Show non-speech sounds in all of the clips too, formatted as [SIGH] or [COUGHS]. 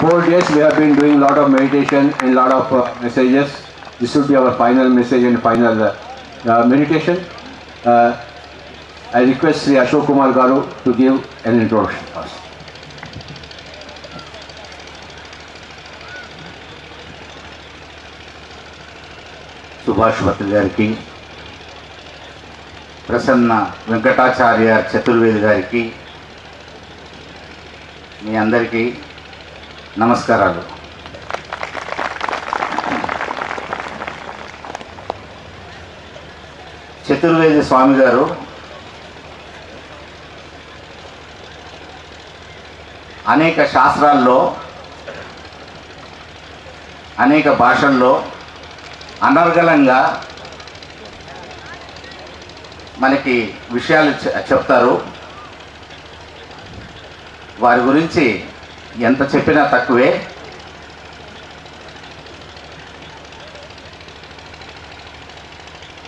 four days we have been doing a lot of meditation and a lot of uh, messages. This should be our final message and final uh, uh, meditation. Uh, I request Sri Ashok Kumar Garu to give an introduction first. Subhash Bhatt की प्रसन्न वेंकटाचार्य चतुर्वेदी गारी మీ అందరికీ నమస్కారాలు. చతుర్వేది స్వామి గారు అనేక శాస్త్రాల్లో అనేక భాషల్లో అనర్గళంగా మనకి విషయాలు చెప్తారు. వారి గురించి ఎంత చెప్పినా తక్కువే.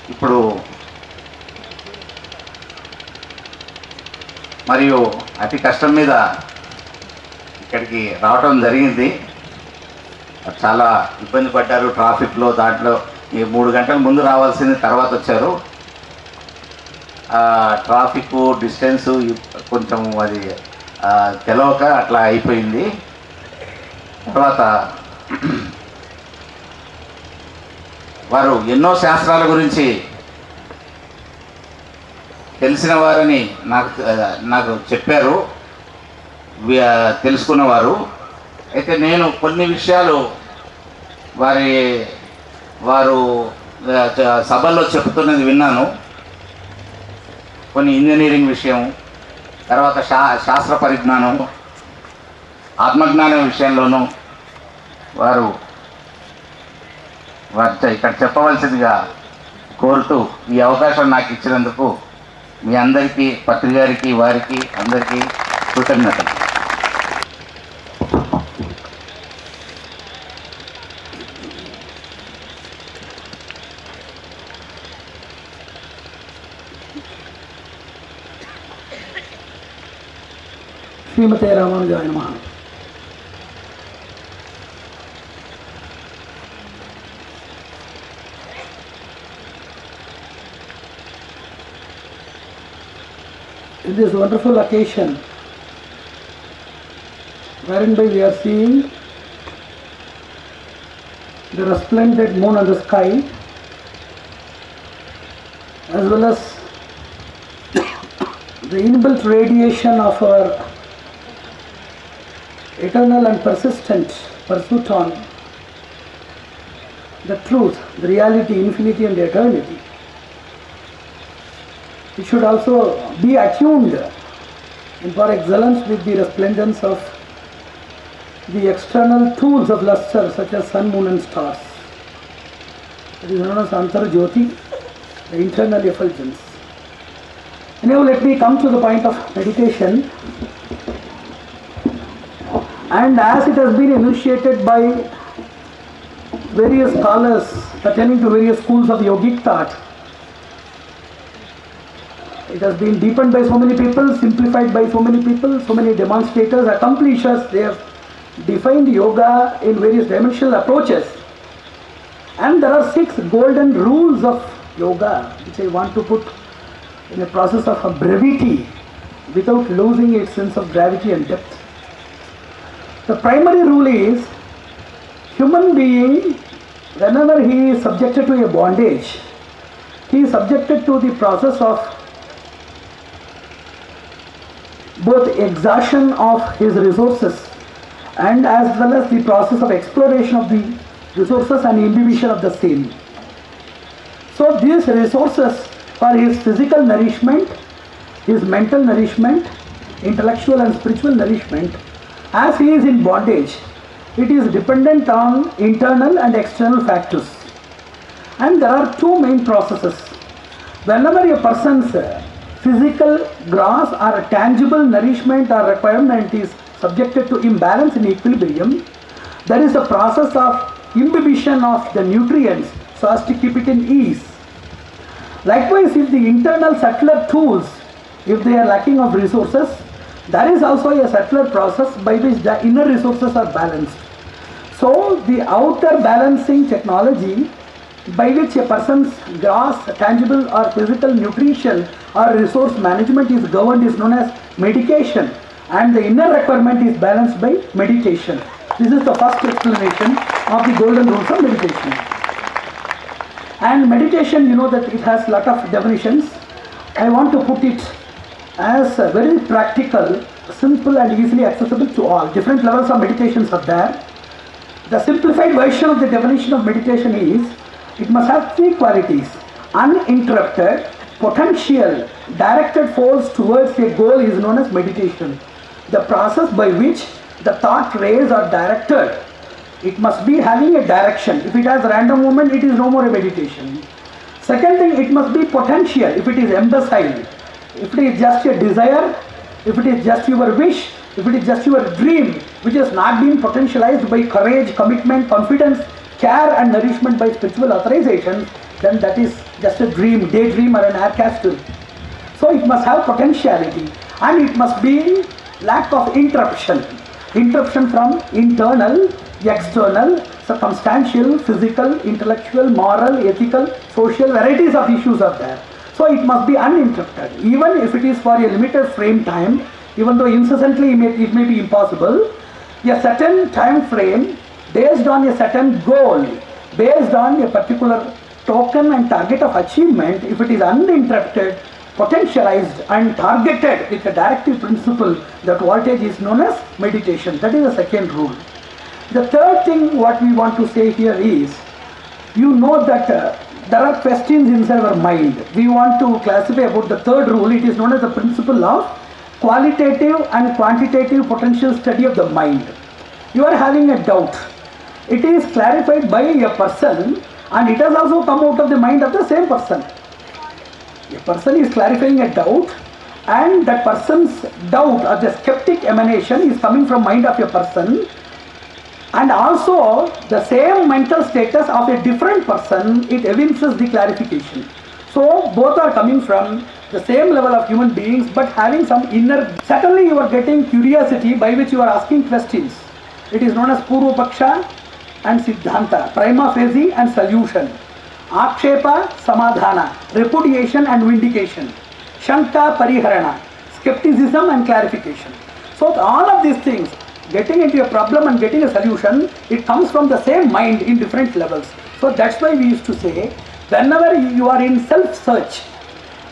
ఇప్పుడు మరియు అతి కష్టం మీద ఇక్కడికి రావటం జరిగింది. చాలా ఇబ్బంది పడ్డారు ట్రాఫిక్లో దాంట్లో ఈ మూడు గంటల ముందు రావాల్సింది తర్వాత వచ్చారు. ట్రాఫిక్ డిస్టెన్స్ కొంచెం అది తెలవక అట్లా అయిపోయింది. తర్వాత వారు ఎన్నో శాస్త్రాల గురించి తెలిసిన వారని నాకు నాకు చెప్పారు. తెలుసుకున్నవారు. అయితే నేను కొన్ని విషయాలు వారి వారు సభల్లో చెప్తున్నది విన్నాను. కొన్ని ఇంజనీరింగ్ విషయం తర్వాత శా శాస్త్ర పరిజ్ఞానం ఆత్మజ్ఞానం విషయంలోనూ వారు వారు ఇక్కడ చెప్పవలసిందిగా కోరుతూ ఈ అవకాశం నాకు ఇచ్చినందుకు మీ అందరికీ పత్రికారికి వారికి అందరికీ కృతజ్ఞతలు. ஸ்ரீமதே In this wonderful occasion, wherein we are seeing the resplendent moon on the sky, as well as [COUGHS] the inbuilt radiation of our eternal and persistent pursuit on the truth, the reality, infinity, and eternity. It should also be attuned in par excellence with the resplendence of the external tools of luster such as sun, moon, and stars. It is known as Antar Jyoti, the internal effulgence. Now let me come to the point of meditation. And as it has been initiated by various scholars pertaining to various schools of yogic thought, it has been deepened by so many people, simplified by so many people, so many demonstrators, accomplishers. They have defined yoga in various dimensional approaches. And there are six golden rules of yoga, which I want to put in a process of brevity without losing its sense of gravity and depth. The primary rule is human being, whenever he is subjected to a bondage, he is subjected to the process of both exhaustion of his resources and as well as the process of exploration of the resources and inhibition of the same. So these resources for his physical nourishment, his mental nourishment, intellectual and spiritual nourishment, as he is in bondage, it is dependent on internal and external factors. And there are two main processes. Whenever a person's physical, gross or tangible nourishment or requirement is subjected to imbalance in equilibrium, there is a process of imbibition of the nutrients so as to keep it in ease. Likewise, if the internal subtler tools, if they are lacking of resources, there is also a subtler process by which the inner resources are balanced. So the outer balancing technology by which a person's gross, tangible or physical nutrition or resource management is governed is known as medication and the inner requirement is balanced by meditation. This is the first explanation of the golden rules of meditation. And meditation, you know that it has lot of definitions. I want to put it as very practical, simple and easily accessible to all. Different levels of meditations are there. The simplified version of the definition of meditation is it must have three qualities uninterrupted, potential, directed force towards a goal is known as meditation. The process by which the thought rays are directed. It must be having a direction. If it has random movement, it is no more a meditation. Second thing, it must be potential. If it is imbecile, if it is just a desire, if it is just your wish, if it is just your dream, which has not been potentialized by courage, commitment, confidence, care and nourishment by spiritual authorization, then that is just a dream, daydream or an air castle. So it must have potentiality and it must be lack of interruption. Interruption from internal, external, circumstantial, physical, intellectual, moral, ethical, social, varieties of issues are there. So it must be uninterrupted. Even if it is for a limited frame time, even though incessantly it may, it may be impossible, a certain time frame based on a certain goal, based on a particular token and target of achievement, if it is uninterrupted, potentialized and targeted with a directive principle, that voltage is known as meditation. That is the second rule. The third thing what we want to say here is, you know that uh, there are questions inside our mind. We want to classify about the third rule. It is known as the principle of qualitative and quantitative potential study of the mind. You are having a doubt. It is clarified by a person and it has also come out of the mind of the same person. A person is clarifying a doubt and that person's doubt or the skeptic emanation is coming from mind of a person and also the same mental status of a different person it evinces the clarification. So both are coming from the same level of human beings but having some inner certainly you are getting curiosity by which you are asking questions. It is known as purva paksha and siddhanta prima facie and solution. Akshepa samadhana repudiation and vindication. Shanka pariharana skepticism and clarification. So all of these things getting into a problem and getting a solution, it comes from the same mind in different levels. So that's why we used to say, whenever you are in self-search,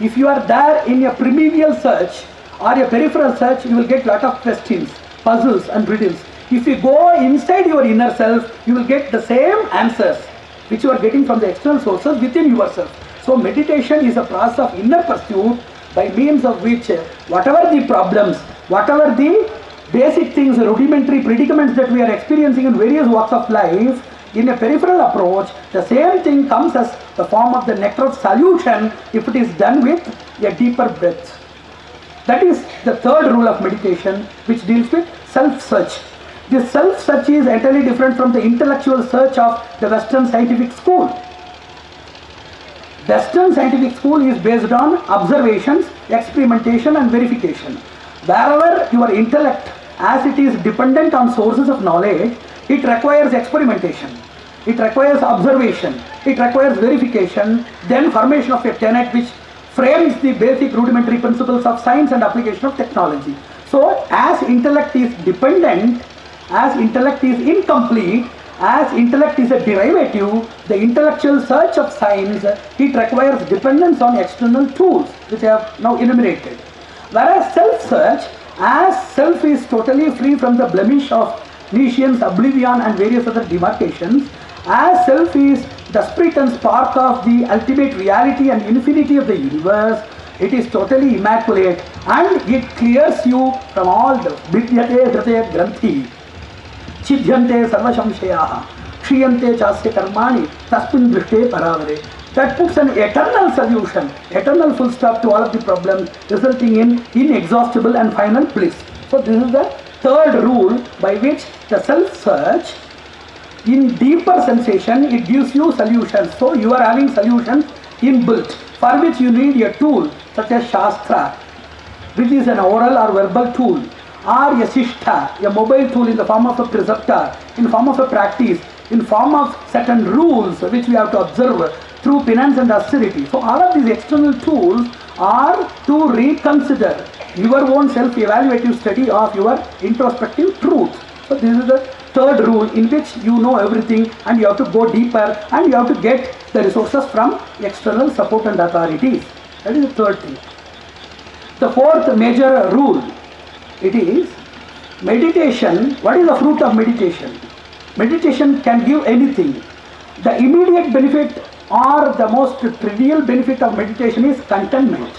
if you are there in a primordial search or a peripheral search, you will get lot of questions, puzzles and riddles. If you go inside your inner self, you will get the same answers which you are getting from the external sources within yourself. So meditation is a process of inner pursuit by means of which whatever the problems, whatever the basic things, rudimentary predicaments that we are experiencing in various walks of life, in a peripheral approach, the same thing comes as the form of the nectar solution if it is done with a deeper breath. That is the third rule of meditation, which deals with self-search. This self-search is entirely different from the intellectual search of the Western scientific school. Western scientific school is based on observations, experimentation and verification. Wherever your intellect as it is dependent on sources of knowledge, it requires experimentation, it requires observation, it requires verification, then formation of a tenet which frames the basic rudimentary principles of science and application of technology. So as intellect is dependent, as intellect is incomplete, as intellect is a derivative, the intellectual search of science, it requires dependence on external tools, which I have now enumerated. Whereas self-search, as self is totally free from the blemish of Nietzschean's oblivion and various other demarcations, as self is the spirit and spark of the ultimate reality and infinity of the universe, it is totally immaculate and it clears you from all the vidyate dhrate granthi, chidhyante sarvashamshayaha, kshiyante chasya karmani, tasmin drishte paravare. That puts an eternal solution, eternal full stop to all of the problems, resulting in inexhaustible and final bliss. So this is the third rule by which the self-search in deeper sensation it gives you solutions so you are having solutions inbuilt for which you need a tool such as shastra which is an oral or verbal tool, or a shishta, a mobile tool in the form of a preceptor, in form of a practice, in form of certain rules which we have to observe through penance and austerity. So all of these external tools are to reconsider your own self-evaluative study of your introspective truth. So this is the third rule in which you know everything and you have to go deeper and you have to get the resources from external support and authorities. That is the third thing. The fourth major rule, it is meditation. What is the fruit of meditation? Meditation can give anything. The immediate benefit or the most trivial benefit of meditation is contentment.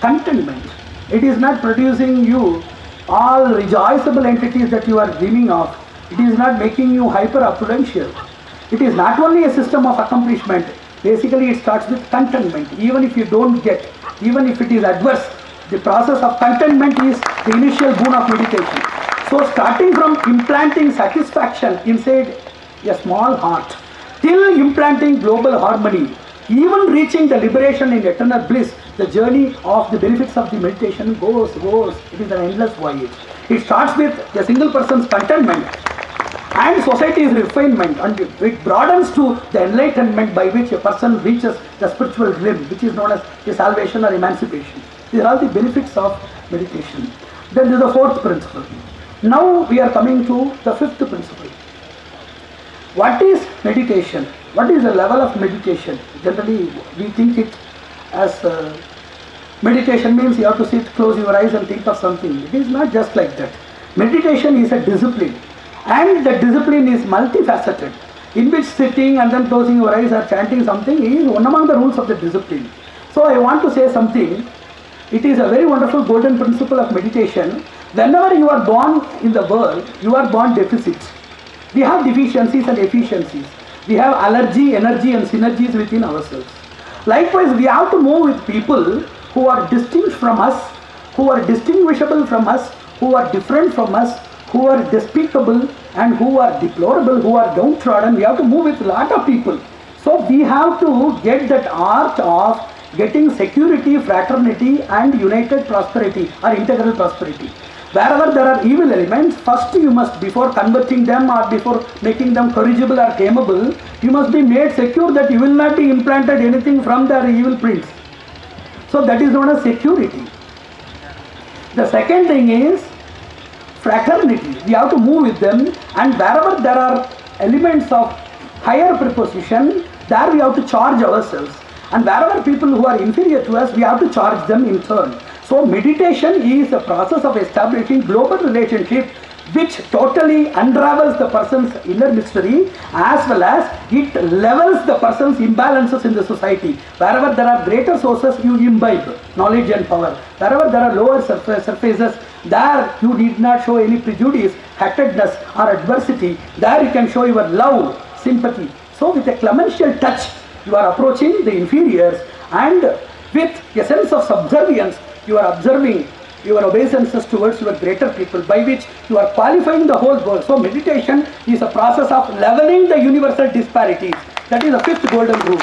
Contentment. It is not producing you all rejoiceable entities that you are dreaming of. It is not making you hyper prudential. It is not only a system of accomplishment. Basically, it starts with contentment. Even if you don't get, even if it is adverse, the process of contentment is the initial boon of meditation. So, starting from implanting satisfaction inside a small heart till implanting global harmony, even reaching the liberation in eternal bliss, the journey of the benefits of the meditation goes, goes. It is an endless voyage. It starts with the single person's contentment and society's refinement and it broadens to the enlightenment by which a person reaches the spiritual realm which is known as the salvation or emancipation. These are all the benefits of meditation. Then there is the fourth principle. Now we are coming to the fifth principle. What is meditation? What is the level of meditation? Generally we think it as uh, meditation means you have to sit, close your eyes and think of something. It is not just like that. Meditation is a discipline and the discipline is multifaceted in which sitting and then closing your eyes or chanting something is one among the rules of the discipline. So I want to say something. It is a very wonderful golden principle of meditation. Whenever you are born in the world, you are born deficits. We have deficiencies and efficiencies. We have allergy, energy and synergies within ourselves. Likewise, we have to move with people who are distinct from us, who are distinguishable from us, who are different from us, who are despicable and who are deplorable, who are downtrodden. We have to move with a lot of people. So we have to get that art of getting security, fraternity and united prosperity or integral prosperity. Wherever there are evil elements, first you must, before converting them or before making them corrigible or tameable, you must be made secure that you will not be implanted anything from their evil prince. So that is known as security. The second thing is fraternity. We have to move with them and wherever there are elements of higher preposition, there we have to charge ourselves. And wherever people who are inferior to us, we have to charge them in turn. So meditation is a process of establishing global relationship which totally unravels the person's inner mystery as well as it levels the person's imbalances in the society. Wherever there are greater sources, you imbibe knowledge and power. Wherever there are lower surface, surfaces, there you need not show any prejudice, hatredness or adversity. There you can show your love, sympathy. So with a clemential touch, you are approaching the inferiors and with a sense of subservience, you are observing your obeisances towards your greater people by which you are qualifying the whole world. So meditation is a process of leveling the universal disparities. That is the fifth golden rule.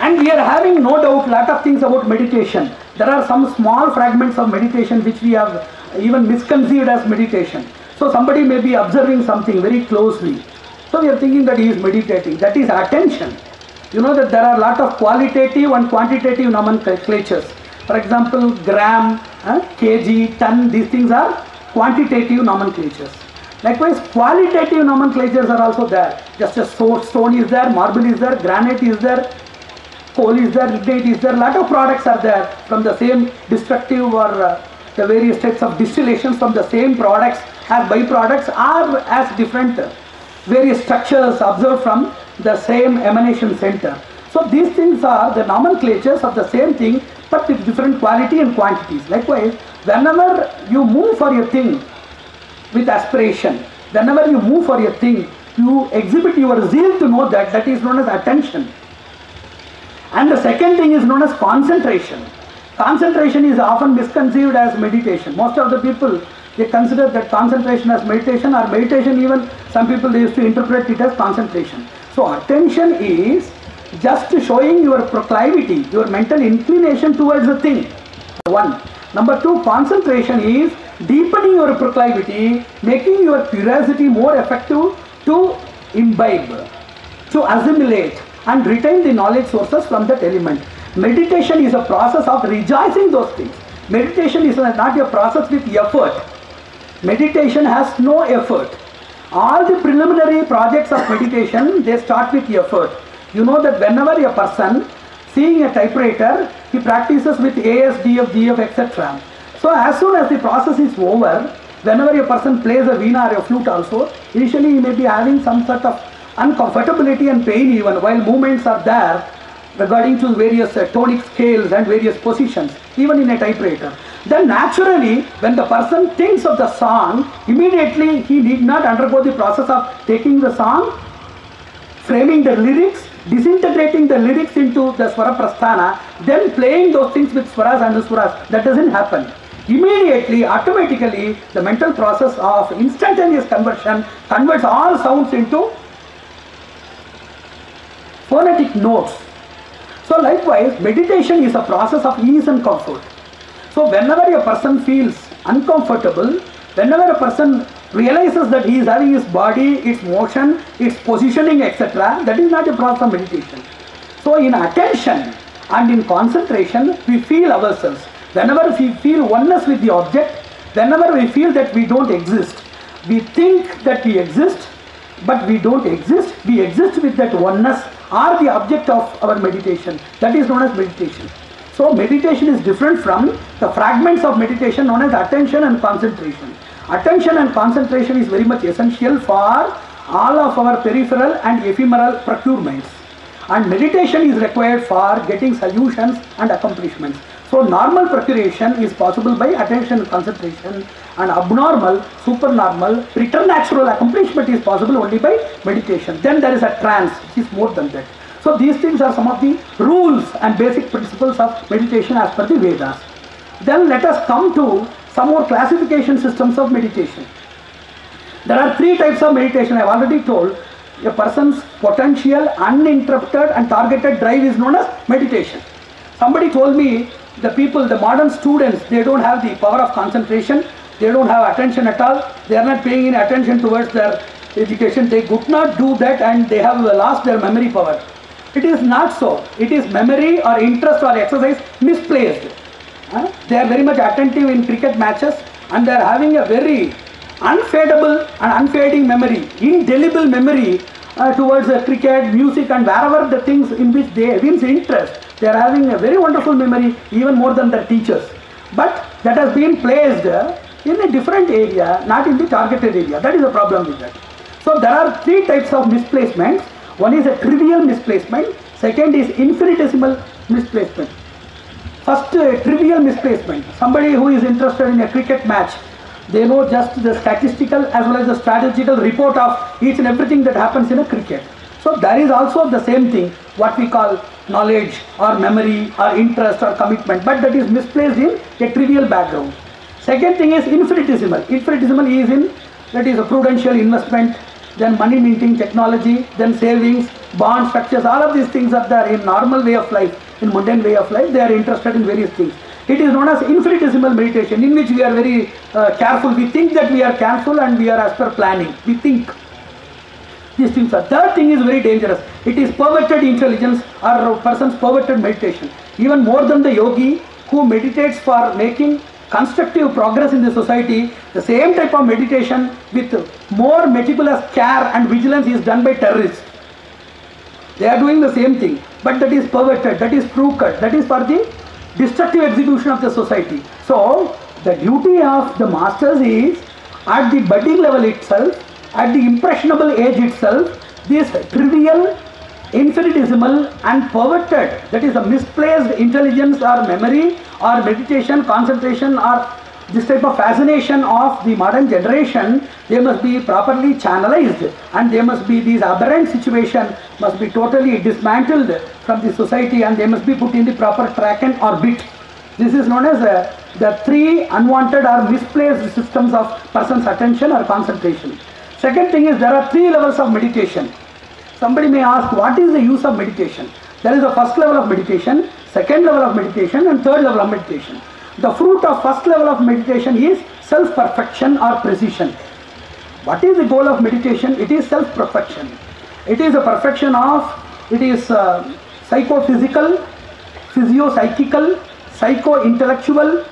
And we are having no doubt lot of things about meditation. There are some small fragments of meditation which we have even misconceived as meditation. So somebody may be observing something very closely. So we are thinking that he is meditating. That is attention. You know that there are a lot of qualitative and quantitative nomenclatures. For example, gram, kg, ton, these things are quantitative nomenclatures. Likewise, qualitative nomenclatures are also there. Just a stone is there, marble is there, granite is there, coal is there, lignite is there. lot of products are there from the same destructive or uh, the various types of distillations from the same products as byproducts are as different various structures observed from the same emanation center. So these things are the nomenclatures of the same thing but with different quality and quantities. Likewise, whenever you move for a thing with aspiration, whenever you move for a thing, you exhibit your zeal to know that, that is known as attention. And the second thing is known as concentration. Concentration is often misconceived as meditation. Most of the people, they consider that concentration as meditation or meditation even, some people they used to interpret it as concentration. So attention is just showing your proclivity, your mental inclination towards the thing. One. Number two, concentration is deepening your proclivity, making your curiosity more effective to imbibe, to assimilate and retain the knowledge sources from that element. Meditation is a process of rejoicing those things. Meditation is not a process with effort. Meditation has no effort. All the preliminary projects of meditation, they start with effort. You know that whenever a person seeing a typewriter, he practices with AS, DF, GF, etc. So as soon as the process is over, whenever a person plays a veena or a flute also, initially he may be having some sort of uncomfortability and pain even while movements are there regarding to various uh, tonic scales and various positions, even in a typewriter. Then naturally, when the person thinks of the song, immediately he need not undergo the process of taking the song, framing the lyrics, disintegrating the lyrics into the swara prasthana, then playing those things with swaras and the. That doesn't happen. Immediately, automatically, the mental process of instantaneous conversion converts all sounds into phonetic notes. So likewise, meditation is a process of ease and comfort. So whenever a person feels uncomfortable, whenever a person realizes that he is having his body, its motion, its positioning, etc., that is not a process of meditation. So in attention and in concentration, we feel ourselves. Whenever we feel oneness with the object, whenever we feel that we don't exist, we think that we exist, but we don't exist. We exist with that oneness or the object of our meditation. That is known as meditation. So meditation is different from the fragments of meditation known as attention and concentration. Attention and concentration is very much essential for all of our peripheral and ephemeral procurements. And meditation is required for getting solutions and accomplishments. So normal procuration is possible by attention concentration and abnormal, supernormal, preternatural accomplishment is possible only by meditation. Then there is a trance which is more than that. So these things are some of the rules and basic principles of meditation as per the Vedas. Then let us come to some more classification systems of meditation. There are three types of meditation. I have already told. A person's potential, uninterrupted and targeted drive is known as meditation. Somebody told me the people, the modern students, they don't have the power of concentration. They don't have attention at all. They are not paying any attention towards their education. They could not do that and they have lost their memory power. It is not so. It is memory or interest or exercise misplaced. Huh? They are very much attentive in cricket matches and they are having a very unfadable and unfading memory, indelible memory uh, towards uh, cricket, music and wherever the things in which they evince interest. They are having a very wonderful memory even more than their teachers. But that has been placed in a different area, not in the targeted area. That is the problem with that. So there are three types of misplacements. One is a trivial misplacement. Second is infinitesimal misplacement. First, uh, trivial misplacement. Somebody who is interested in a cricket match, they know just the statistical as well as the strategical report of each and everything that happens in a cricket. So there is also the same thing, what we call knowledge or memory or interest or commitment, but that is misplaced in a trivial background. Second thing is infinitesimal. Infinitesimal is in that is a prudential investment, then money minting technology, then savings, bond structures, all of these things are there in normal way of life, in mundane way of life, they are interested in various things. It is known as infinitesimal meditation in which we are very uh, careful. We think that we are careful and we are as per planning. We think. These things are. Third thing is very dangerous. It is perverted intelligence or person's perverted meditation. Even more than the yogi who meditates for making constructive progress in the society, the same type of meditation with more meticulous care and vigilance is done by terrorists. They are doing the same thing, but that is perverted, that is crooked, that is for the destructive execution of the society. So, the duty of the masters is at the budding level itself, at the impressionable age itself, this trivial, infinitesimal and perverted, that is a misplaced intelligence or memory or meditation, concentration or this type of fascination of the modern generation, they must be properly channelized and they must be, these aberrant situation must be totally dismantled from the society and they must be put in the proper track and orbit. This is known as uh, the three unwanted or misplaced systems of person's attention or concentration. Second thing is there are three levels of meditation. somebody may ask what is the use of meditation? There is a first level of meditation, second level of meditation and third level of meditation. The fruit of first level of meditation is self-perfection or precision. What is the goal of meditation? It is self-perfection. It is a perfection of, it is uh, psychophysical, physio-psychical, psycho-intellectual,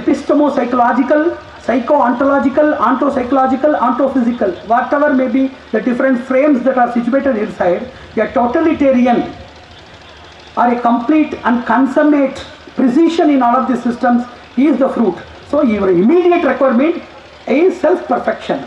epistemo-psychological, psycho-ontological, ontopsychological, ontophysical, whatever may be the different frames that are situated inside, a totalitarian or a complete and consummate precision in all of these systems is the fruit. So your immediate requirement is self-perfection.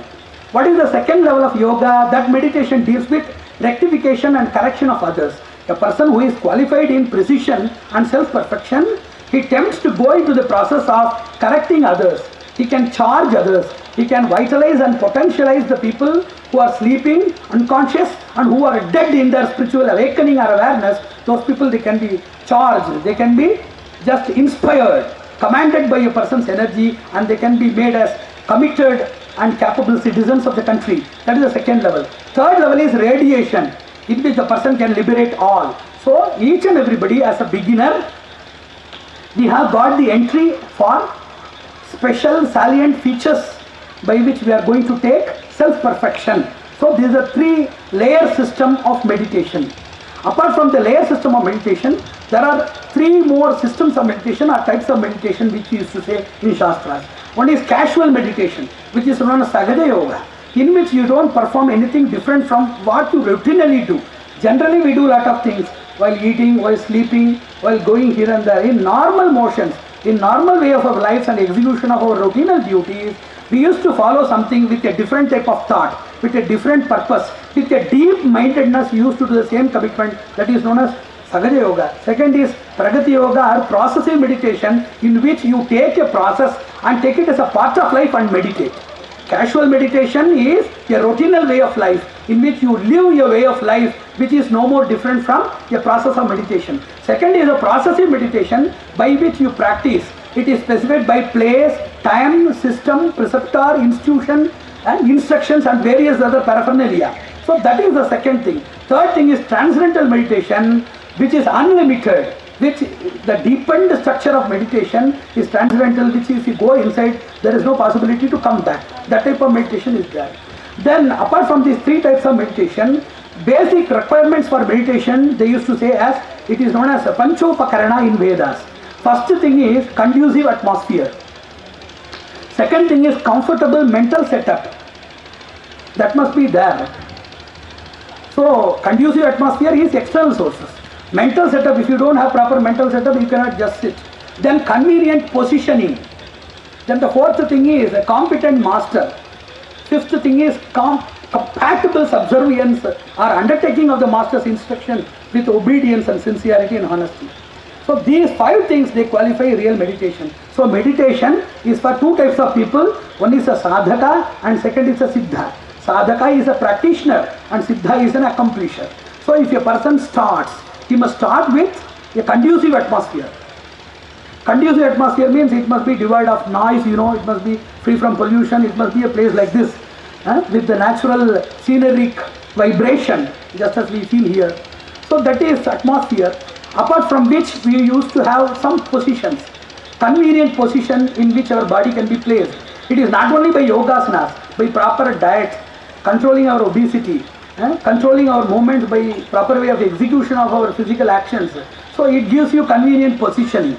What is the second level of yoga? That meditation deals with rectification and correction of others. A person who is qualified in precision and self-perfection, he tempts to go into the process of correcting others. He can charge others. He can vitalize and potentialize the people who are sleeping, unconscious, and who are dead in their spiritual awakening or awareness. Those people, they can be charged. They can be just inspired, commanded by a person's energy, and they can be made as committed and capable citizens of the country. That is the second level. Third level is radiation, in which the person can liberate all. So each and everybody as a beginner, we have got the entry for special salient features by which we are going to take self-perfection. So this is a three layer system of meditation. Apart from the layer system of meditation, there are three more systems of meditation or types of meditation which we used to say in Shastras. One is casual meditation, which is known as Sahaja Yoga, in which you don't perform anything different from what you routinely do. Generally, we do a lot of things while eating, while sleeping, while going here and there in normal motions, in normal way of our lives and execution of our routinal duties. We used to follow something with a different type of thought, with a different purpose, with a deep mindedness used to do the same commitment that is known as Sahaja Yoga. Second is Pragati Yoga or processing meditation in which you take a process and take it as a part of life and meditate. Casual meditation is a routinal way of life in which you live your way of life which is no more different from a process of meditation. Second is a processing meditation by which you practice. It is specified by place, time, system, preceptor, institution and instructions and various other paraphernalia. So that is the second thing. Third thing is transcendental meditation which is unlimited which the deepened structure of meditation is transcendental which if you go inside there is no possibility to come back. That type of meditation is there. Then apart from these three types of meditation basic requirements for meditation they used to say as it is known as panchopakarana in vedas. First thing is conducive atmosphere. Second thing is comfortable mental setup. That must be there. So conducive atmosphere is external sources mental setup if you don't have proper mental setup you cannot just sit. Then convenient positioning. Then the fourth thing is a competent master. Fifth thing is com- compatible subservience or undertaking of the master's instruction with obedience and sincerity and honesty. So these five things they qualify real meditation. So meditation is for two types of people. One is a sadhaka and second is a siddha. Sadhaka is a practitioner and siddha is an accomplisher. So if a person starts he must start with a conducive atmosphere. Conducive atmosphere means it must be devoid of noise, you know, it must be free from pollution, it must be a place like this, eh, with the natural scenic vibration, just as we feel here. So that is atmosphere, apart from which we used to have some positions, convenient position in which our body can be placed. It is not only by yogasanas, by proper diet, controlling our obesity, controlling our movements by proper way of execution of our physical actions. So it gives you convenient positioning.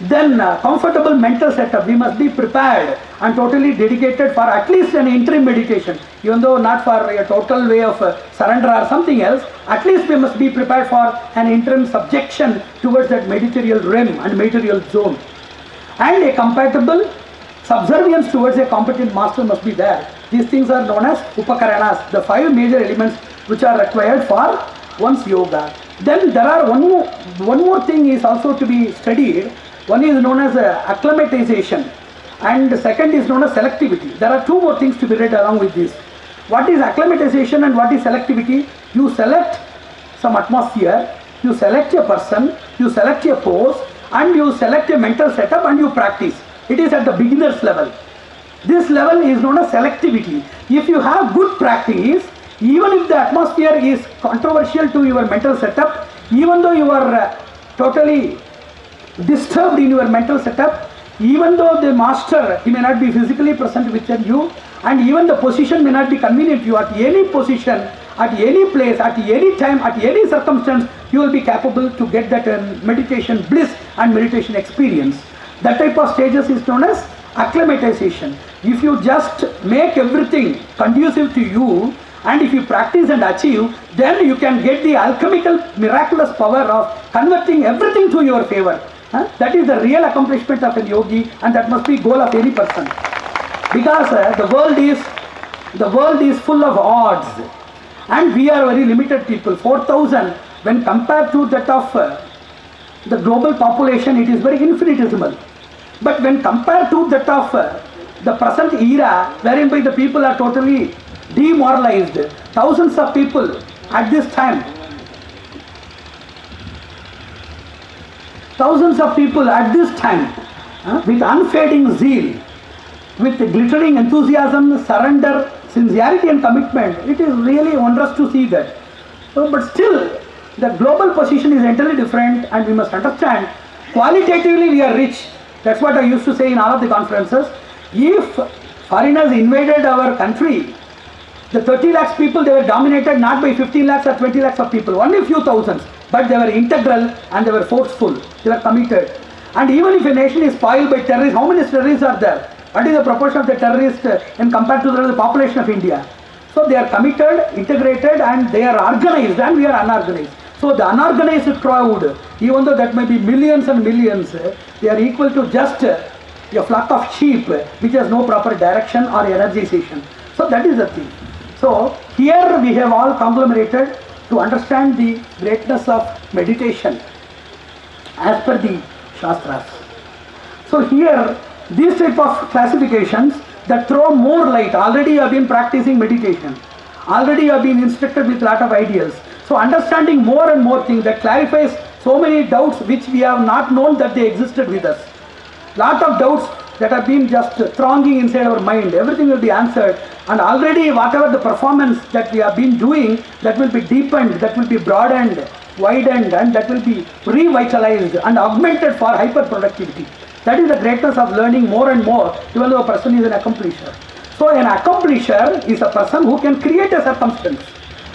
Then uh, comfortable mental setup, we must be prepared and totally dedicated for at least an interim meditation. Even though not for a total way of uh, surrender or something else, at least we must be prepared for an interim subjection towards that material realm and material zone. And a compatible subservience towards a competent master must be there. These things are known as upakaranas, the five major elements which are required for one's yoga. Then there are one more, one more thing is also to be studied. One is known as uh, acclimatization and the second is known as selectivity. There are two more things to be read along with this. What is acclimatization and what is selectivity? You select some atmosphere, you select a person, you select a pose and you select a mental setup and you practice. It is at the beginner's level. This level is known as selectivity. If you have good practice, even if the atmosphere is controversial to your mental setup, even though you are uh, totally disturbed in your mental setup, even though the master he may not be physically present within you, and even the position may not be convenient to you at any position, at any place, at any time, at any circumstance, you will be capable to get that uh, meditation bliss and meditation experience. That type of stages is known as acclimatization. If you just make everything conducive to you, and if you practice and achieve, then you can get the alchemical miraculous power of converting everything to your favor. Huh? That is the real accomplishment of a yogi, and that must be goal of any person. Because uh, the world is the world is full of odds, and we are very limited people. Four thousand, when compared to that of uh, the global population, it is very infinitesimal. But when compared to that of uh, the present era, wherein by the people are totally demoralized, thousands of people at this time, thousands of people at this time, with unfading zeal, with glittering enthusiasm, surrender, sincerity and commitment, it is really wondrous to see that. So, but still, the global position is entirely different and we must understand qualitatively we are rich. That's what I used to say in all of the conferences. If foreigners invaded our country, the 30 lakhs people, they were dominated not by 15 lakhs or 20 lakhs of people, only few thousands. But they were integral and they were forceful, they were committed. And even if a nation is spoiled by terrorists, how many terrorists are there? What is the proportion of the terrorists uh, in compared to the, population of India? So they are committed, integrated and they are organized and we are unorganized. So the unorganized crowd, even though that may be millions and millions, uh, they are equal to just uh, a flock of sheep which has no proper direction or energization. So that is the thing. So here we have all conglomerated to understand the greatness of meditation as per the Shastras. So here these type of classifications that throw more light. Already you have been practicing meditation. Already you have been instructed with lot of ideas. So understanding more and more things that clarifies so many doubts which we have not known that they existed with us. Lot of doubts that have been just thronging inside our mind. Everything will be answered and already whatever the performance that we have been doing that will be deepened, that will be broadened, widened and that will be revitalized and augmented for hyper productivity. That is the greatness of learning more and more even though a person is an accomplisher. So an accomplisher is a person who can create a circumstance.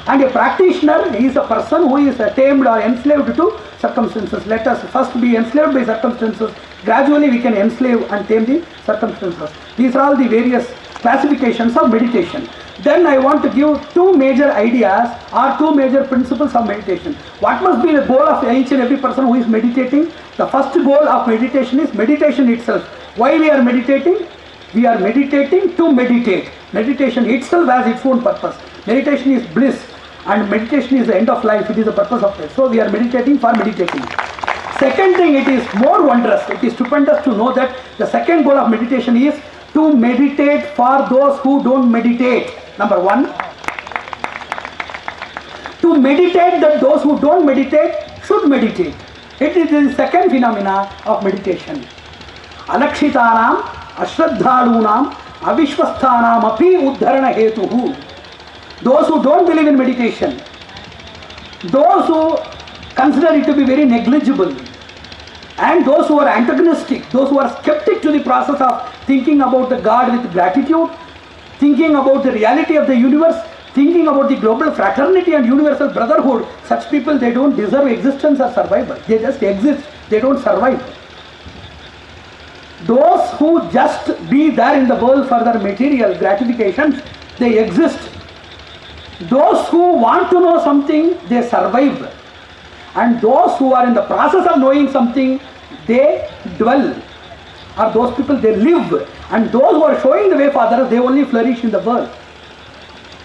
And a practitioner is a person who is tamed or enslaved to circumstances. Let us first be enslaved by circumstances. Gradually we can enslave and tame the circumstances. These are all the various classifications of meditation. Then I want to give two major ideas or two major principles of meditation. What must be the goal of each and every person who is meditating? The first goal of meditation is meditation itself. Why we are meditating? We are meditating to meditate. Meditation itself has its own purpose. Meditation is bliss and meditation is the end of life. It is the purpose of life. So we are meditating for meditating. Second thing, it is more wondrous. It is stupendous to know that the second goal of meditation is to meditate for those who don't meditate. Number one. To meditate that those who don't meditate should meditate. It is the second phenomena of meditation. अलक्षितानाम अश्रद्धालूनाम अविश्वस्थानाम अपि उद्धरण हेतु those who don't believe in meditation those who consider it to be very negligible and those who are antagonistic those who are skeptic to the process of thinking about the god with gratitude thinking about the reality of the universe thinking about the global fraternity and universal brotherhood such people they don't deserve existence or survival. They just exist. They don't survive. Those who just be there in the world for their material gratifications they exist those who want to know something they survive. And those who are in the process of knowing something they dwell. Or those people they live. And those who are showing the way for others they only flourish in the world.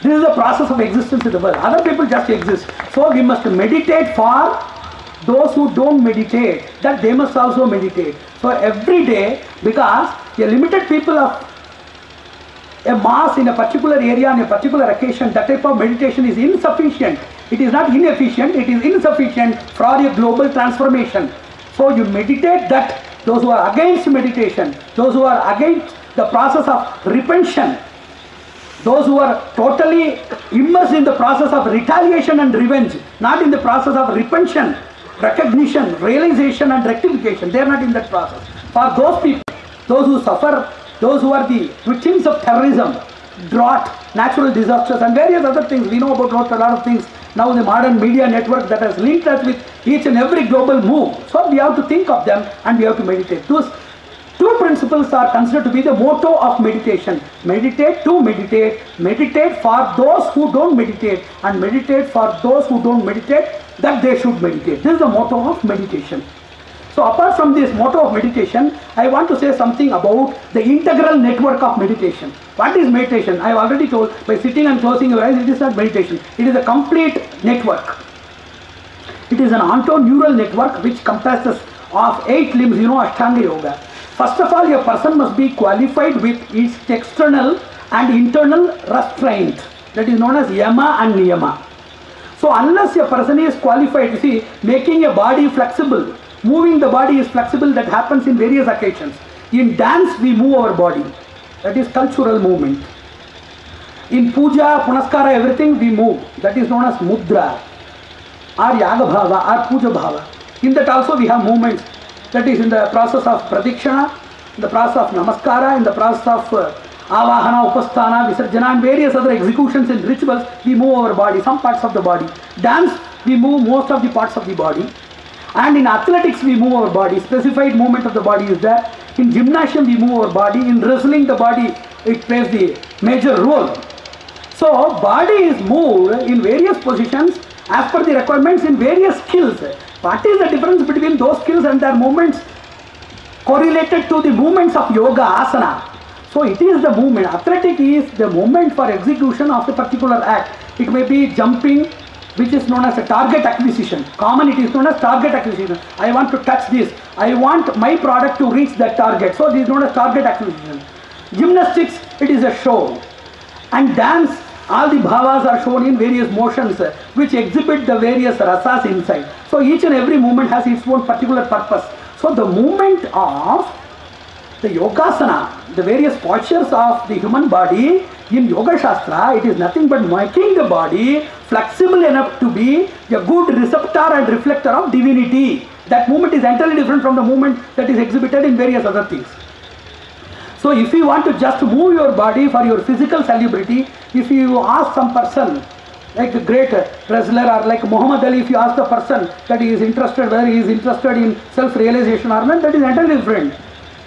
This is the process of existence in the world. Other people just exist. So we must meditate for those who don't meditate that they must also meditate. So every day because a limited people of a mass in a particular area on a particular occasion, that type of meditation is insufficient. It is not inefficient, it is insufficient for a global transformation. So you meditate that those who are against meditation, those who are against the process of repentance, those who are totally immersed in the process of retaliation and revenge, not in the process of repentance, recognition, realization and rectification. They are not in that process. For those people, those who suffer, those who are the victims of terrorism, drought, natural disasters and various other things. We know about a lot of things now the modern media network that has linked us with each and every global move. So we have to think of them and we have to meditate. Those two principles are considered to be the motto of meditation. Meditate to meditate, meditate for those who don't meditate and meditate for those who don't meditate that they should meditate. This is the motto of meditation. So apart from this motto of meditation, I want to say something about the integral network of meditation. What is meditation? I have already told by sitting and closing your eyes, it is not meditation. It is a complete network. It is an ontoneural network which comprises of eight limbs, you know, Ashtanga Yoga. First of all, a person must be qualified with its external and internal restraint. That is known as Yama and Niyama. So unless a person is qualified, you see, making a body flexible, moving the body is flexible, that happens in various occasions. In dance, we move our body. That is cultural movement. In puja, punaskara, everything we move. That is known as mudra or yaga bhava or puja bhava. In that also we have movements. That is in the process of pradikshana, in the process of namaskara, in the process of uh, avahana, upasthana, visarjana and various other executions and rituals, we move our body, some parts of the body. Dance, we move most of the parts of the body. And in athletics, we move our body. Specified movement of the body is there. In gymnasium, we move our body. In wrestling, the body, it plays the major role. So, body is moved in various positions as per the requirements in various skills. What is the difference between those skills and their movements correlated to the movements of yoga asana? So, it is the movement. Athletic is the movement for execution of the particular act. It may be jumping, which is known as a target acquisition. Common, it is known as target acquisition. I want to touch this. I want my product to reach that target. So, this is known as target acquisition. Gymnastics, it is a show. And dance, all the bhavas are shown in various motions uh, which exhibit the various rasas inside. So each and every movement has its own particular purpose. So the movement of the yogasana, the various postures of the human body in Yoga Shastra, it is nothing but making the body flexible enough to be a good receptor and reflector of divinity. That movement is entirely different from the movement that is exhibited in various other things. So if you want to just move your body for your physical salubrity, if you ask some person, like a great wrestler or like Muhammad Ali, if you ask the person that he is interested, whether he is interested in self-realization or not, that is entirely different.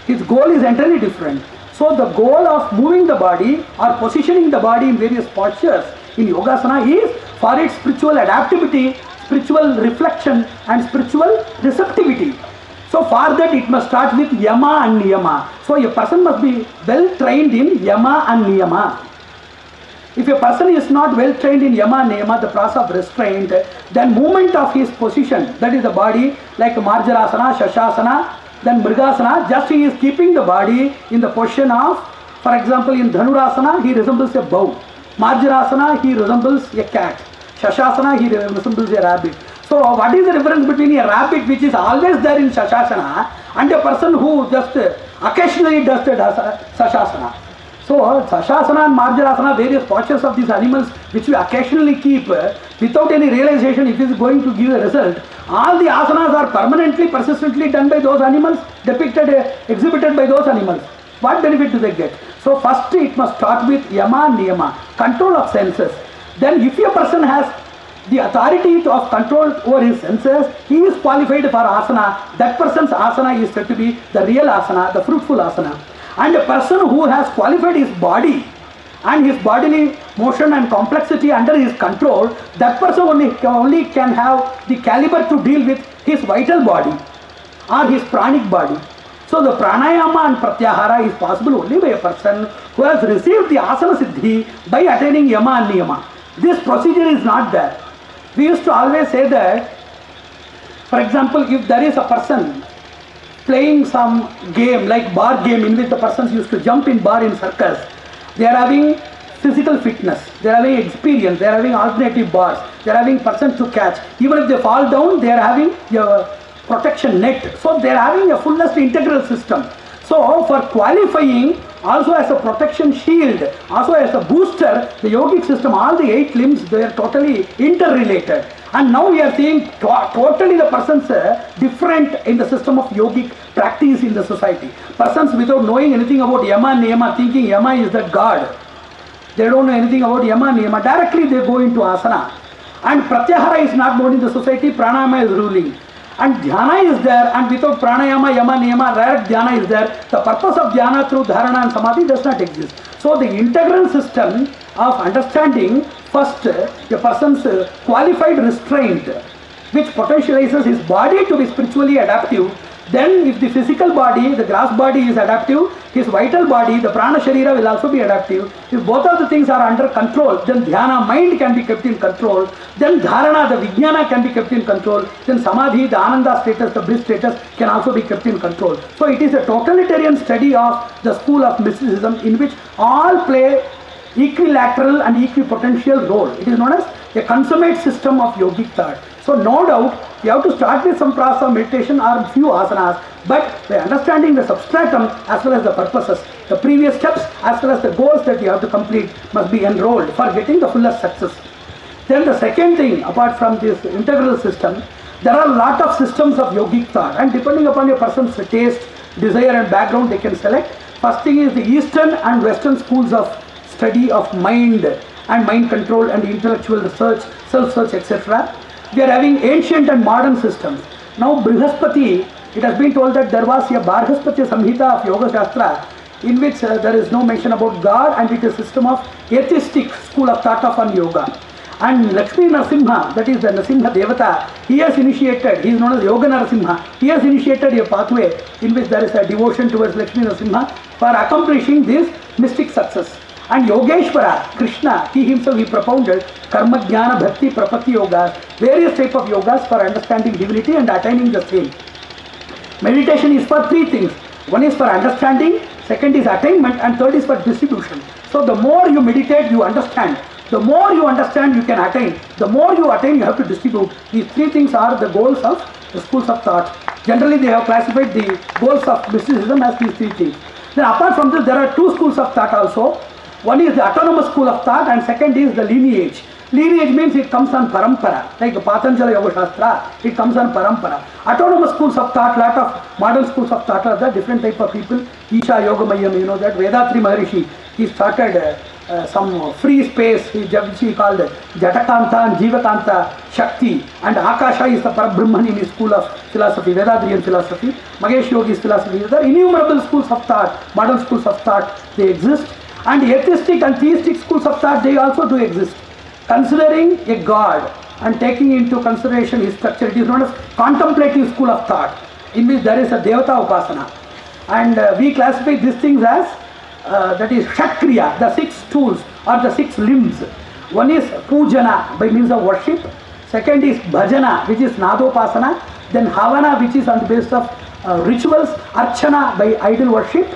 His goal is entirely different. So the goal of moving the body or positioning the body in various postures in Yogasana is for its spiritual adaptivity, spiritual reflection and spiritual receptivity. So for that it must start with yama and niyama. So a person must be well trained in yama and niyama. If a person is not well trained in yama and niyama, the process of restraint, then movement of his position, that is the body, like marjarasana, shashasana, then mrigasana, just he is keeping the body in the position of, for example, in dhanurasana, he resembles a bow. Marjarasana, he resembles a cat. Shashasana, he resembles a rabbit. So what is the difference between a rabbit which is always there in Shashasana and a person who just occasionally does the Shashasana? So Shashasana and Marjarasana, various postures of these animals which we occasionally keep uh, without any realization if it is going to give a result. All the asanas are permanently, persistently done by those animals, depicted, uh, exhibited by those animals. What benefit do they get? So first it must start with yama and niyama, control of senses. Then if a person has the authority of control over his senses, he is qualified for asana. That person's asana is said to be the real asana, the fruitful asana. And a person who has qualified his body and his bodily motion and complexity under his control, that person only, only can have the caliber to deal with his vital body or his pranic body. So the pranayama and pratyahara is possible only by a person who has received the asana siddhi by attaining yama and niyama. This procedure is not there. We used to always say that, for example, if there is a person playing some game like bar game in which the persons used to jump in bar in circus, they are having physical fitness, they are having experience, they are having alternative bars, they are having persons to catch. Even if they fall down, they are having a protection net. So they are having a fullest integral system. So for qualifying also as a protection shield, also as a booster, the yogic system, all the eight limbs, they are totally interrelated. And now we are seeing to- totally the persons uh, different in the system of yogic practice in the society. Persons without knowing anything about Yama and Niyama, thinking Yama is the god. They don't know anything about Yama and Niyama. Directly they go into asana. And Pratyahara is not known in the society, Pranayama is ruling. And Dhyana is there, and without Pranayama, Yama, Niyama, direct Dhyana is there. The purpose of Dhyana through Dharana and Samadhi does not exist. So the integral system of understanding first a person's qualified restraint, which potentializes his body to be spiritually adaptive. Then, if the physical body, the gross body is adaptive, his vital body, the prana sharira will also be adaptive. If both of the things are under control, then dhyana, mind can be kept in control. Then dharana, the vijnana can be kept in control. Then samadhi, the ananda status, the bliss status can also be kept in control. So it is a totalitarian study of the school of mysticism in which all play equilateral and equipotential role. It is known as a consummate system of yogic thought. So no doubt you have to start with some prasa meditation or few asanas, but by understanding the substratum as well as the purposes, the previous steps as well as the goals that you have to complete must be enrolled for getting the fullest success. Then the second thing, apart from this integral system, there are a lot of systems of yogic thought, and depending upon your person's taste, desire, and background, they can select. First thing is the Eastern and Western schools of study of mind and mind control and intellectual research, self-search, etc. We are having ancient and modern systems. Now Brihaspati, it has been told that there was a Barhaspati Samhita of Yoga Shastra in which uh, there is no mention about God and it is a system of atheistic school of thought of on yoga. And Lakshmi Narasimha, that is the Narasimha Devata, he has initiated, he is known as Yoga Narasimha, he has initiated a pathway in which there is a devotion towards Lakshmi Narasimha for accomplishing this mystic success. And Yogeshwara, Krishna, he himself he propounded Karma Jnana Bhakti Prapatti Yogas, various type of yogas for understanding divinity and attaining the same. Meditation is for three things. One is for understanding, second is attainment, and third is for distribution. So the more you meditate, you understand. The more you understand, you can attain. The more you attain, you have to distribute. These three things are the goals of the schools of thought. Generally, they have classified the goals of mysticism as these three things. Then apart from this, there are two schools of thought also. One is the autonomous school of thought and second is the lineage. Lineage means it comes on parampara, like Patanjali Yoga Shastra, it comes on parampara. Autonomous schools of thought, lot of modern schools of thought are the different type of people. Isha Yoga Mayam, you know that Vedatri Maharishi, he started uh, uh, some free space, he, which he called Jatakanta and Jivakanta Shakti, and Akasha is the Parabrahman in his school of philosophy, Vedadriyan philosophy. Magesh Yogi's philosophy. There are innumerable schools of thought, modern schools of thought, they exist. And atheistic and theistic schools of thought, they also do exist. Considering a God and taking into consideration his structure, it is known as contemplative school of thought, in which there is a Devata Upasana. And uh, we classify these things as, uh, that is Shakriya, the six tools or the six limbs. One is Pujana, by means of worship. Second is Bhajana, which is Nadopasana. Then Havana, which is on the basis of uh, rituals. Archana, by idol worship.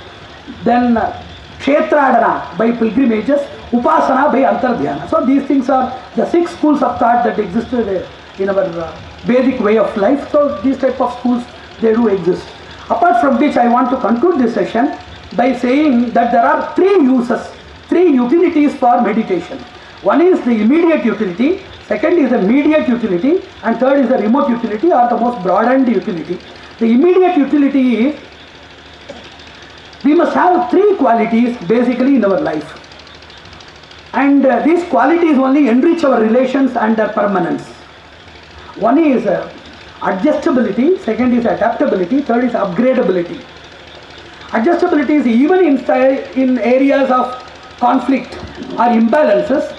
Then uh, Kshetradana by pilgrimages, Upasana by Antardhyana. So these things are the six schools of thought that existed uh, in our uh, Vedic way of life. So these type of schools, they do exist. Apart from which I want to conclude this session by saying that there are three uses, three utilities for meditation. One is the immediate utility, second is the mediate utility, and third is the remote utility or the most broadened utility. The immediate utility is we must have three qualities basically in our life. And uh, these qualities only enrich our relations and their permanence. One is uh, adjustability, second is adaptability, third is upgradability. Adjustability is even in, in areas of conflict or imbalances,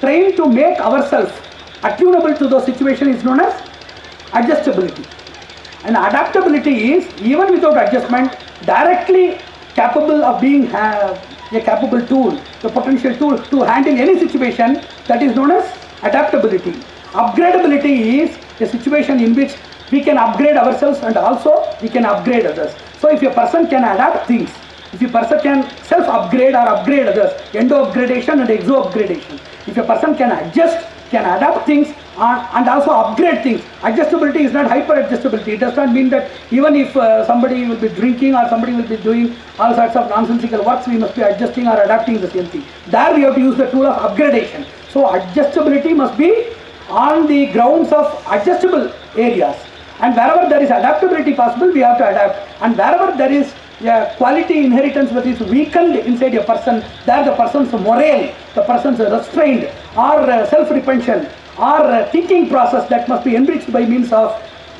trying to make ourselves attunable to the situation is known as adjustability. And adaptability is even without adjustment, directly capable of being uh, a capable tool, a potential tool to handle any situation that is known as adaptability. Upgradability is a situation in which we can upgrade ourselves and also we can upgrade others. So if a person can adapt things, if a person can self-upgrade or upgrade others, endo-upgradation and exo-upgradation. If a person can adjust, can adapt things and also upgrade things. Adjustability is not hyper adjustability. It does not mean that even if uh, somebody will be drinking or somebody will be doing all sorts of nonsensical works, we must be adjusting or adapting the same thing. There we have to use the tool of upgradation. So adjustability must be on the grounds of adjustable areas. And wherever there is adaptability possible, we have to adapt. And wherever there is a quality inheritance that is weakened inside a person, there the person's morale, the person's restraint or uh, self-repension or uh, thinking process that must be enriched by means of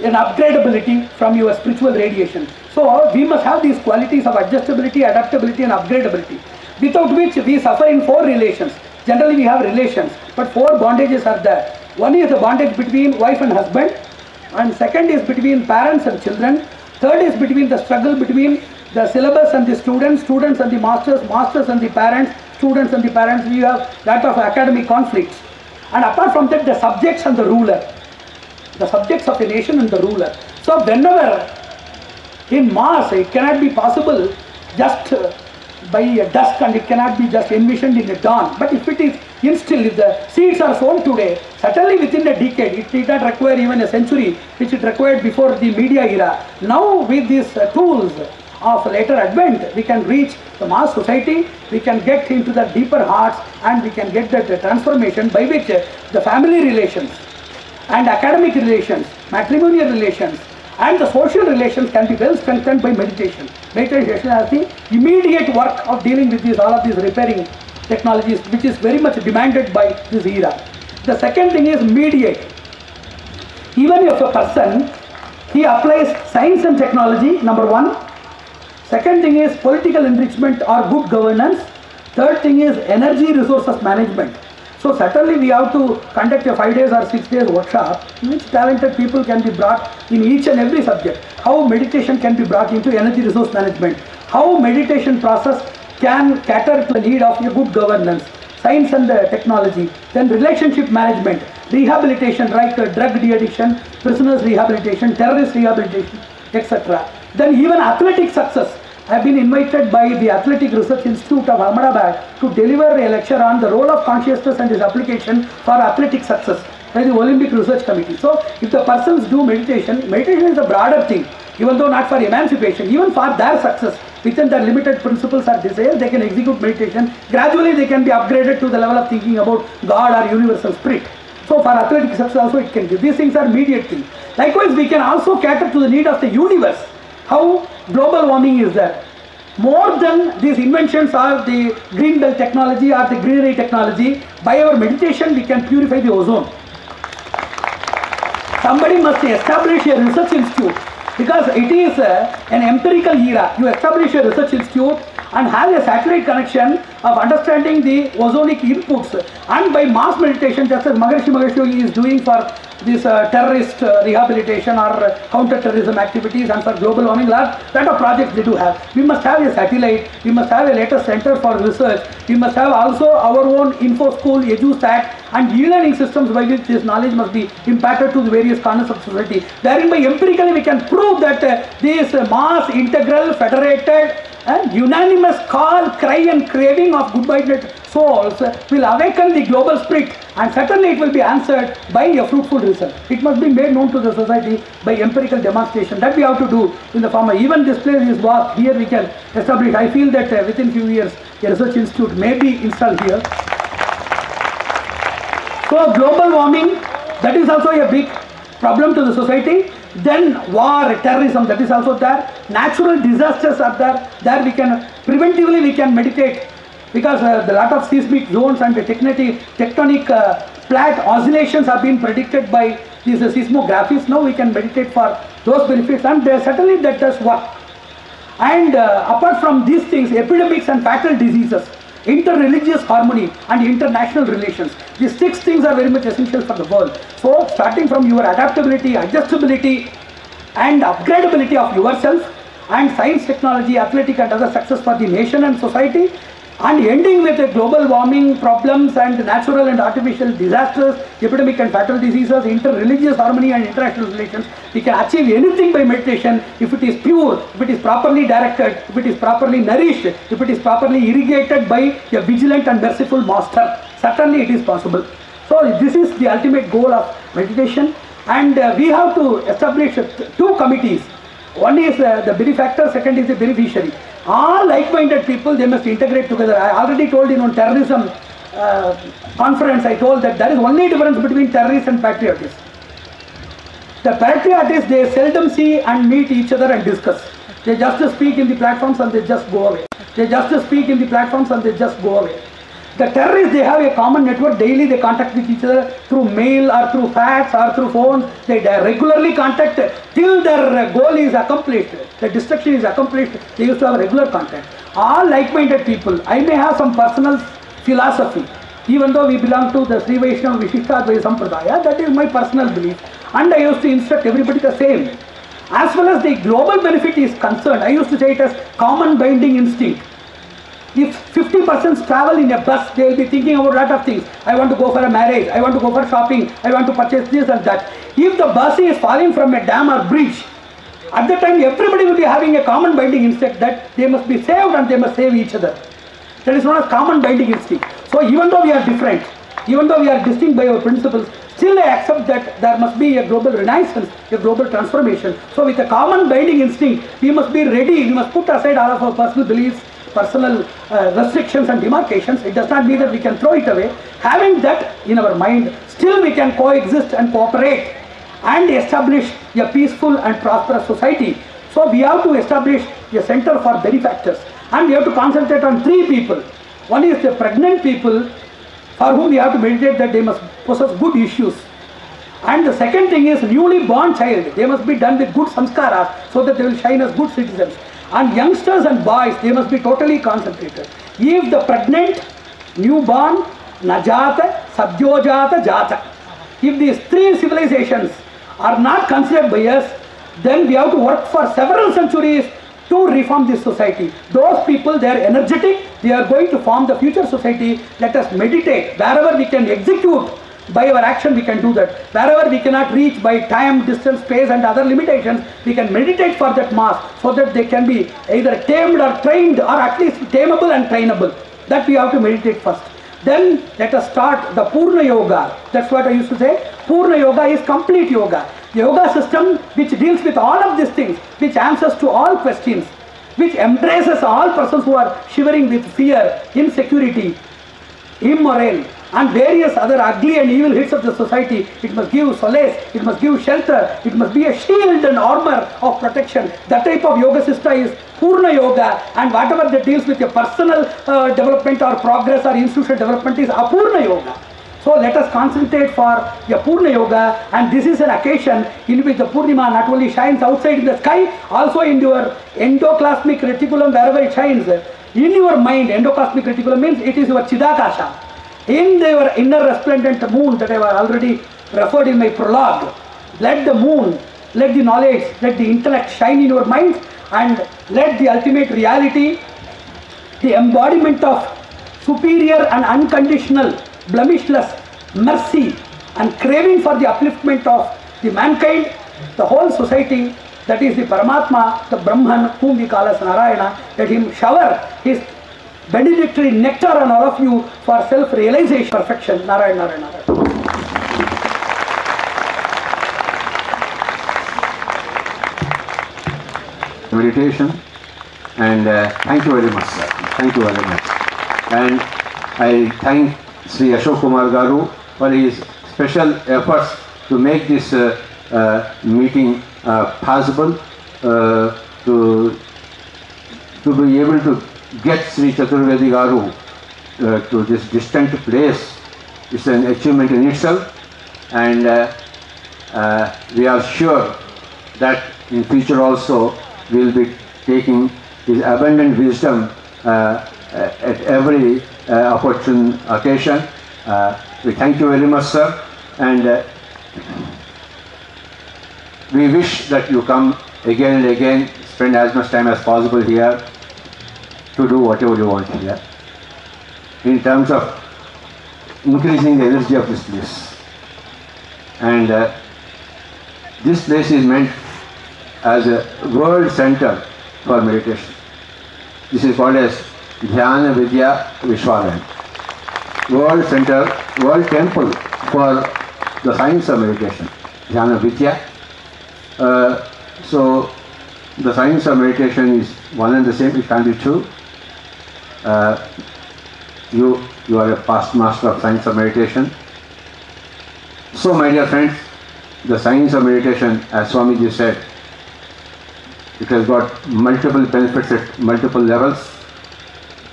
an upgradability from your spiritual radiation. So we must have these qualities of adjustability, adaptability and upgradability without which we suffer in four relations. Generally we have relations but four bondages are there. One is the bondage between wife and husband and second is between parents and children. Third is between the struggle between the syllabus and the students, students and the masters, masters and the parents, students and the parents. We have that of academic conflicts. And apart from that, the subjects and the ruler. The subjects of a nation and the ruler. So whenever in mass it cannot be possible just uh, by a dusk and it cannot be just envisioned in the dawn. But if it is instilled, if the seeds are sown today, certainly within a decade, it did not require even a century, which it required before the media era. Now with these uh, tools of later advent, we can reach the mass society, we can get into the deeper hearts and we can get that transformation by which uh, the family relations and academic relations, matrimonial relations, and the social relations can be well strengthened by meditation. Meditation has the immediate work of dealing with these, all of these repairing technologies, which is very much demanded by this era. The second thing is mediate. Even if a person, he applies science and technology, number one. Second thing is political enrichment or good governance. Third thing is energy resources management. So certainly we have to conduct a five days or six days workshop in which talented people can be brought in each and every subject. How meditation can be brought into energy resource management. How meditation process can cater to the need of a good governance. Science and technology. Then relationship management. Rehabilitation like uh, drug de-addiction, prisoners rehabilitation, terrorist rehabilitation, etc. Then even athletic success. I have been invited by the Athletic Research Institute of Ahmedabad to deliver a lecture on the role of consciousness and its application for athletic success by the Olympic Research Committee. So, if the persons do meditation, meditation is a broader thing, even though not for emancipation, even for their success, within their limited principles or desires, they can execute meditation. Gradually, they can be upgraded to the level of thinking about God or universal spirit. So, for athletic success also it can give. These things are immediate things. Likewise, we can also cater to the need of the universe. How global warming is there. More than these inventions are the green belt technology or the greenery technology, by our meditation we can purify the ozone. Somebody must establish a research institute because it is uh, an empirical era. You establish a research institute and have a satellite connection of understanding the ozonic inputs and by mass meditation just as Maharishi Yogi is doing for this uh, terrorist uh, rehabilitation or uh, counter-terrorism activities and for global warming lot, lot of projects they do have. We must have a satellite, we must have a latest center for research, we must have also our own info school, EduSat and e-learning systems by which this knowledge must be imparted to the various corners of society. Therein by empirically we can prove that uh, this mass, integral, federated and unanimous call, cry and craving of good-minded souls will awaken the global spirit and certainly it will be answered by a fruitful result. It must be made known to the society by empirical demonstration. That we have to do in the form of even this place is vast. Here we can establish. I feel that uh, within few years a research institute may be installed here. So global warming, that is also a big problem to the society. Then war, terrorism, that is also there. Natural disasters are there. There we can, preventively we can meditate because uh, the lot of seismic zones and the tectonic, tectonic uh, plate oscillations have been predicted by these uh, seismographies. Now we can meditate for those benefits and uh, certainly that does work. And uh, apart from these things, epidemics and fatal diseases, inter-religious harmony and international relations. These six things are very much essential for the world. So starting from your adaptability, adjustability and upgradability of yourself and science, technology, athletic and other success for the nation and society and ending with global warming problems and natural and artificial disasters, epidemic and fatal diseases, inter-religious harmony and international relations. We can achieve anything by meditation if it is pure, if it is properly directed, if it is properly nourished, if it is properly irrigated by a vigilant and merciful master. Certainly it is possible. So this is the ultimate goal of meditation and uh, we have to establish two committees. One is uh, the benefactor, second is the beneficiary. All like-minded people, they must integrate together. I already told you on terrorism uh, conference, I told that there is only difference between terrorists and patriotists. The patriotists, they seldom see and meet each other and discuss. They just speak in the platforms and they just go away. They just speak in the platforms and they just go away. The terrorists, they have a common network. Daily they contact with each other through mail or through fax or through phone. They regularly contact till their goal is accomplished. The destruction is accomplished. They used to have regular contact. All like-minded people. I may have some personal philosophy. Even though we belong to the Sri Vaishnava Vishishtadvaita Sampradaya, that is my personal belief. And I used to instruct everybody the same. As well as the global benefit is concerned, I used to say it as common binding instinct. If 50 persons travel in a bus, they will be thinking about a lot of things. I want to go for a marriage, I want to go for shopping, I want to purchase this and that. If the bus is falling from a dam or bridge, at that time everybody will be having a common binding instinct that they must be saved and they must save each other. That is known as common binding instinct. So even though we are different, even though we are distinct by our principles, still I accept that there must be a global renaissance, a global transformation. So with a common binding instinct, we must be ready, we must put aside all of our personal beliefs, personal uh, restrictions and demarcations. It does not mean that we can throw it away. Having that in our mind, still we can coexist and cooperate and establish a peaceful and prosperous society. So we have to establish a center for benefactors and we have to concentrate on three people. One is the pregnant people for whom we have to meditate that they must possess good issues. And the second thing is newly born child. They must be done with good samskaras so that they will shine as good citizens. And youngsters and boys, they must be totally concentrated. If the pregnant, newborn, najata, sabjojata, jata, if these three civilizations are not considered by us, then we have to work for several centuries to reform this society. Those people, they are energetic, they are going to form the future society. Let us meditate. Wherever we can execute by our action, we can do that. Wherever we cannot reach by time, distance, space, and other limitations, we can meditate for that mass so that they can be either tamed or trained or at least tameable and trainable. That we have to meditate first. Then let us start the Purna Yoga. That's what I used to say. Purna Yoga is complete yoga. Yoga system which deals with all of these things, which answers to all questions, which embraces all persons who are shivering with fear, insecurity, immoral, and various other ugly and evil hits of the society. It must give solace, it must give shelter, it must be a shield and armor of protection. That type of yoga system is Purna Yoga, and whatever that deals with your personal uh, development or progress or institutional development is Apurna Yoga. So let us concentrate for a Purna Yoga and this is an occasion in which the Purnima not only shines outside in the sky, also in your endocosmic reticulum wherever it shines. In your mind, endocosmic reticulum means it is your Chidakasha. In your inner resplendent moon that I have already referred in my prologue, let the moon, let the knowledge, let the intellect shine in your mind and let the ultimate reality, the embodiment of superior and unconditional blemishless mercy and craving for the upliftment of the mankind, the whole society, that is the Paramatma, the Brahman, whom we call as Narayana, let him shower his benedictory nectar on all of you for self-realization, perfection. Narayana, Narayana, Narayana. meditation and uh, thank you very much sir thank you very much and i thank sri ashok kumar garu for his special efforts to make this uh, uh, meeting uh, possible uh, to to be able to get sri chaturvedi garu uh, to this distant place. Is an achievement in itself. And uh, uh, we are sure that in future also we will be taking his abundant wisdom uh, at every uh, opportune occasion. Uh, we thank you very much, sir, and uh, we wish that you come again and again, spend as much time as possible here to do whatever you want here in terms of increasing the energy of this place. And uh, this place is meant as a world center for meditation. This is called as Dhyana Vidya Vishwalan. World center, world temple for the science of meditation, Jnana Vidya. Uh, so the science of meditation is one and the same, it can be two. Uh, you, you are a past master of science of meditation. So my dear friends, the science of meditation, as Swamiji said, it has got multiple benefits at multiple levels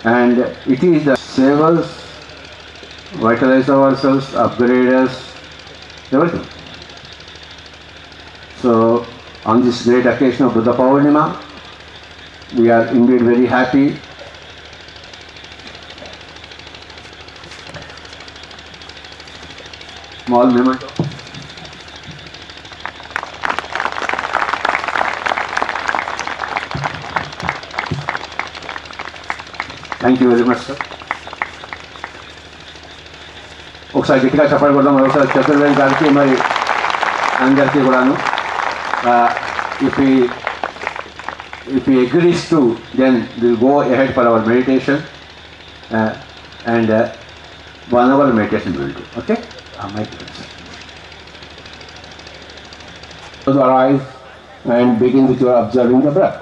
and it is the save us, vitalize ourselves, upgrade us, everything. So on this great occasion of Buddha Purnima, we are indeed very happy small memento. Thank you very much sir ఒకసారి గట్టిగా చెప్పాలి కొడదాం ఒకసారి చతుర్వేది గారికి మరి అందరికీ కూడాను if if ఈ agrees to then will go ahead for hour meditation and one hour meditation will do okay mic Close our eyes and begin with your observing the breath.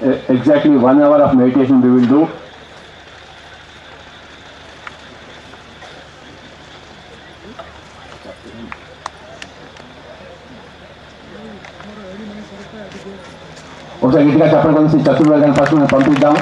E- Exactly one hour of meditation we will do. ఒకసారి గట్టిగా చెప్పడం కొంచెం చతుర్వేదాన్ని first మనం పంపిద్దాం